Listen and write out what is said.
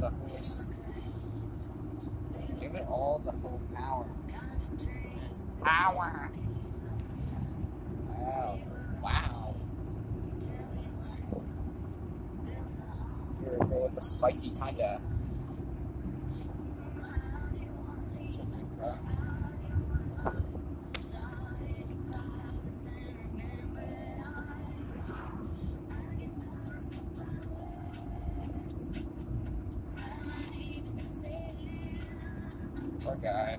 the whole. Give it all the whole power. Power. Wow. Wow. Here we go with the spicy tiger. our guy.